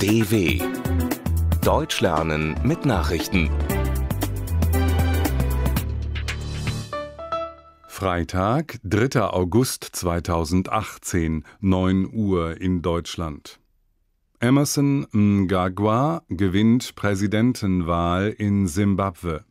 DW Deutsch lernen mit Nachrichten. Freitag, 3. August 2018, 9 Uhr in Deutschland. Emerson Mnangagwa gewinnt Präsidentenwahl in Simbabwe.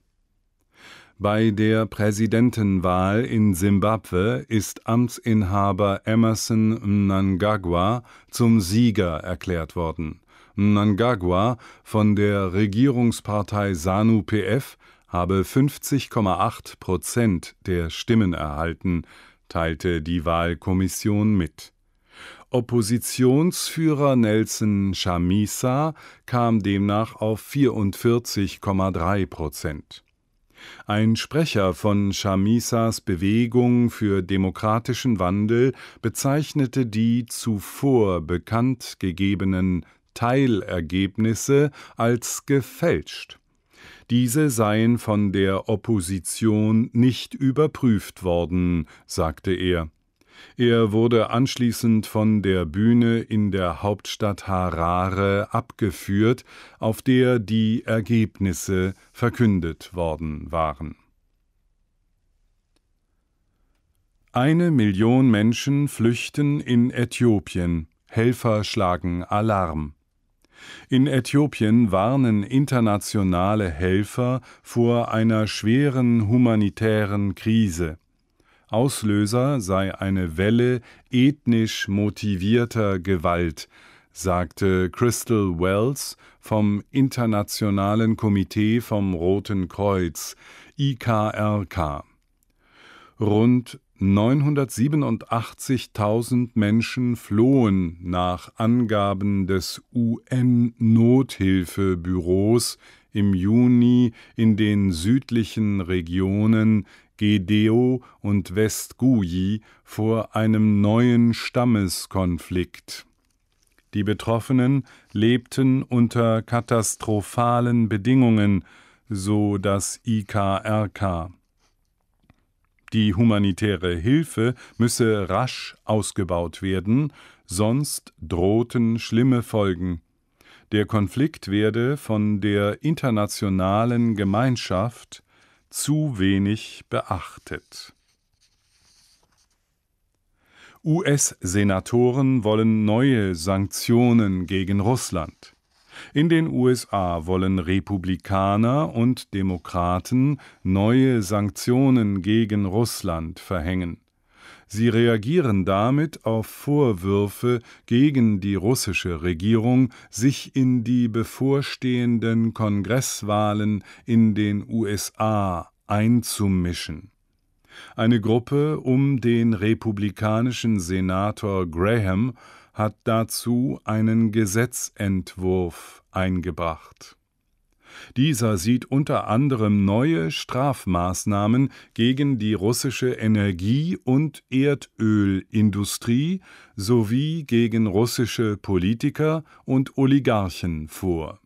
Bei der Präsidentenwahl in Simbabwe ist Amtsinhaber Emerson Mnangagwa zum Sieger erklärt worden. Mnangagwa von der Regierungspartei SANU-PF habe 50,8 Prozent der Stimmen erhalten, teilte die Wahlkommission mit. Oppositionsführer Nelson Chamisa kam demnach auf 44,3 Prozent. Ein Sprecher von Chamisas Bewegung für demokratischen Wandel bezeichnete die zuvor bekannt gegebenen Teilergebnisse als gefälscht. Diese seien von der Opposition nicht überprüft worden, sagte er. Er wurde anschließend von der Bühne in der Hauptstadt Harare abgeführt, auf der die Ergebnisse verkündet worden waren. Eine Million Menschen flüchten in Äthiopien. Helfer schlagen Alarm. In Äthiopien warnen internationale Helfer vor einer schweren humanitären Krise. Auslöser sei eine Welle ethnisch motivierter Gewalt, sagte Crystal Wells vom Internationalen Komitee vom Roten Kreuz IKRK. Rund 987.000 Menschen flohen nach Angaben des UN-Nothilfebüros im Juni in den südlichen Regionen Gedeo und Westguyi vor einem neuen Stammeskonflikt. Die Betroffenen lebten unter katastrophalen Bedingungen, so das IKRK. Die humanitäre Hilfe müsse rasch ausgebaut werden, sonst drohten schlimme Folgen. Der Konflikt werde von der internationalen Gemeinschaft zu wenig beachtet. US-Senatoren wollen neue Sanktionen gegen Russland. In den USA wollen Republikaner und Demokraten neue Sanktionen gegen Russland verhängen. Sie reagieren damit auf Vorwürfe gegen die russische Regierung, sich in die bevorstehenden Kongresswahlen in den USA einzumischen. Eine Gruppe um den republikanischen Senator Graham hat dazu einen Gesetzentwurf eingebracht. Dieser sieht unter anderem neue Strafmaßnahmen gegen die russische Energie- und Erdölindustrie sowie gegen russische Politiker und Oligarchen vor.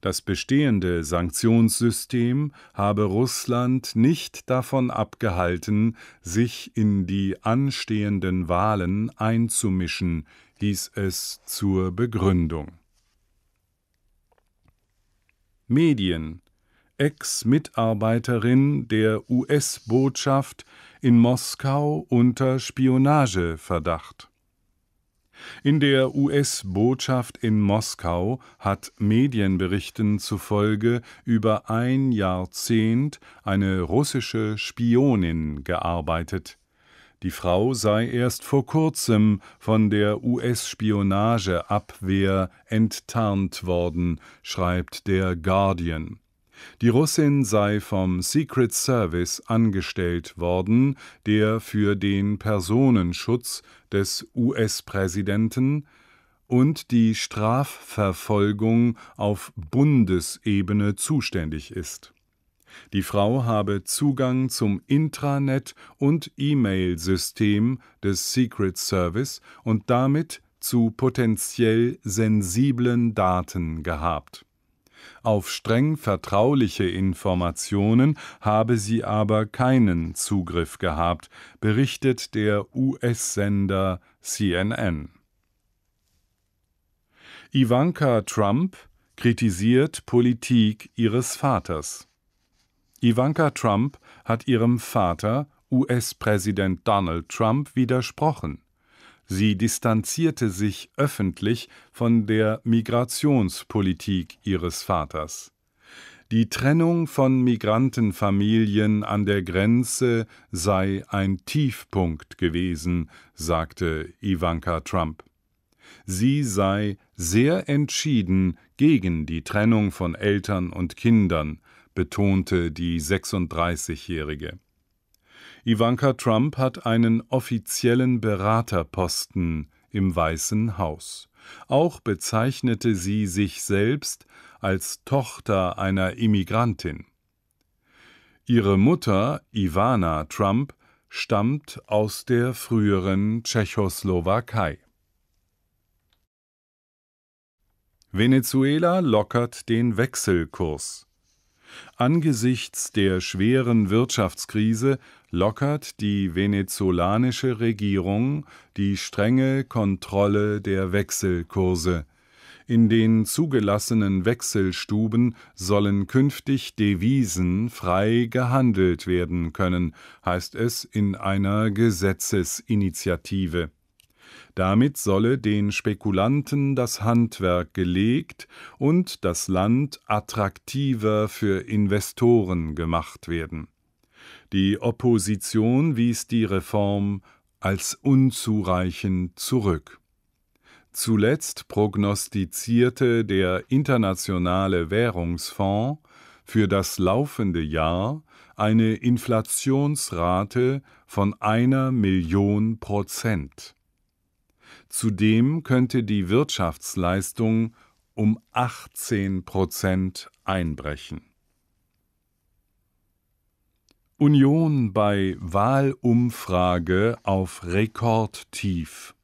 Das bestehende Sanktionssystem habe Russland nicht davon abgehalten, sich in die anstehenden Wahlen einzumischen, hieß es zur Begründung. Medien Ex-Mitarbeiterin der US-Botschaft in Moskau unter Spionageverdacht. In der US-Botschaft in Moskau hat Medienberichten zufolge über ein Jahrzehnt eine russische Spionin gearbeitet. Die Frau sei erst vor kurzem von der US-Spionageabwehr enttarnt worden, schreibt der Guardian. Die Russin sei vom Secret Service angestellt worden, der für den Personenschutz des US-Präsidenten und die Strafverfolgung auf Bundesebene zuständig ist. Die Frau habe Zugang zum Intranet und E-Mail-System des Secret Service und damit zu potenziell sensiblen Daten gehabt. Auf streng vertrauliche Informationen habe sie aber keinen Zugriff gehabt, berichtet der US-Sender CNN. Ivanka Trump kritisiert Politik ihres Vaters. Ivanka Trump hat ihrem Vater, US-Präsident Donald Trump, widersprochen. Sie distanzierte sich öffentlich von der Migrationspolitik ihres Vaters. Die Trennung von Migrantenfamilien an der Grenze sei ein Tiefpunkt gewesen, sagte Ivanka Trump. Sie sei sehr entschieden gegen die Trennung von Eltern und Kindern, betonte die 36-Jährige. Ivanka Trump hat einen offiziellen Beraterposten im Weißen Haus. Auch bezeichnete sie sich selbst als Tochter einer Immigrantin. Ihre Mutter, Ivana Trump, stammt aus der früheren Tschechoslowakei. Venezuela lockert den Wechselkurs. Angesichts der schweren Wirtschaftskrise lockert die venezolanische Regierung die strenge Kontrolle der Wechselkurse. In den zugelassenen Wechselstuben sollen künftig Devisen frei gehandelt werden können, heißt es in einer Gesetzesinitiative. Damit solle den Spekulanten das Handwerk gelegt und das Land attraktiver für Investoren gemacht werden. Die Opposition wies die Reform als unzureichend zurück. Zuletzt prognostizierte der Internationale Währungsfonds für das laufende Jahr eine Inflationsrate von einer Million Prozent. Zudem könnte die Wirtschaftsleistung um 18 Prozent einbrechen. Union bei Wahlumfrage auf Rekordtief.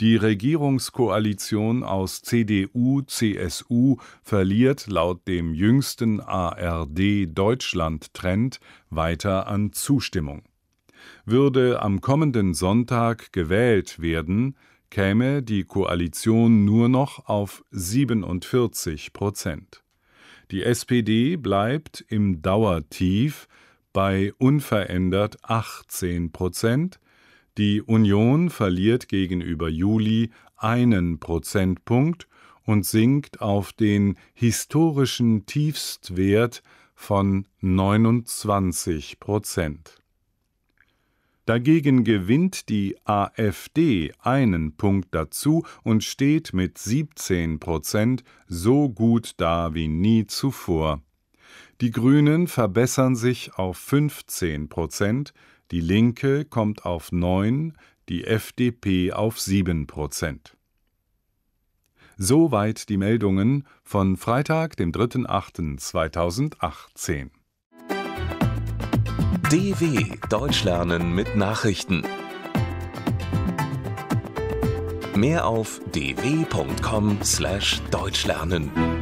Die Regierungskoalition aus CDU, CSU verliert laut dem jüngsten ARD Deutschland Trend weiter an Zustimmung. Würde am kommenden Sonntag gewählt werden, käme die Koalition nur noch auf 47 Prozent. Die SPD bleibt im Dauertief bei unverändert 18 Prozent, die Union verliert gegenüber Juli einen Prozentpunkt und sinkt auf den historischen Tiefstwert von 29 Prozent. Dagegen gewinnt die AfD einen Punkt dazu und steht mit 17 Prozent so gut da wie nie zuvor. Die Grünen verbessern sich auf 15 Prozent, die Linke kommt auf 9, die FDP auf 7 Prozent. Soweit die Meldungen von Freitag, dem 3.8.2018. DW Deutsch lernen mit Nachrichten. Mehr auf dw.com/deutschlernen.